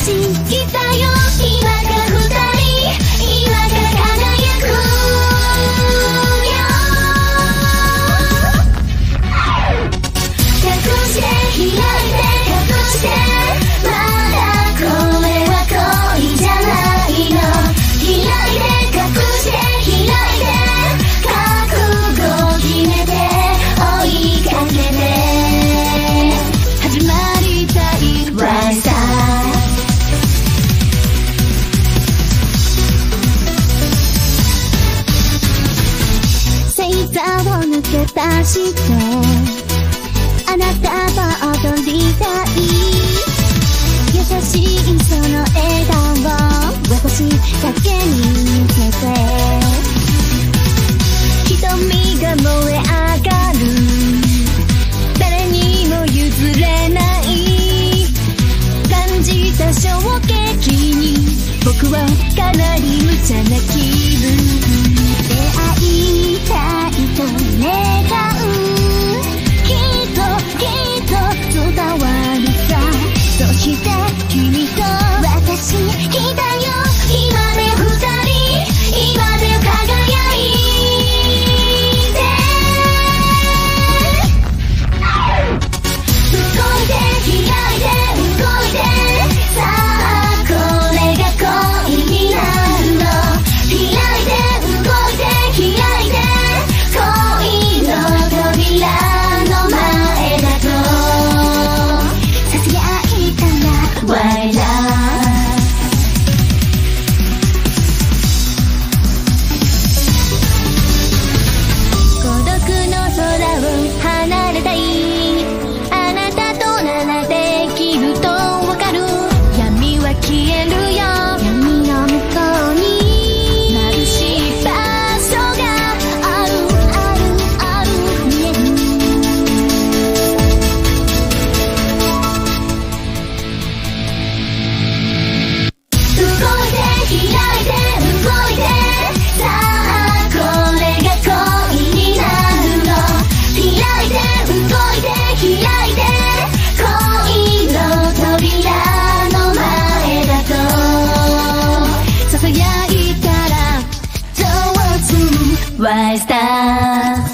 see you. 出して 나 Why stop?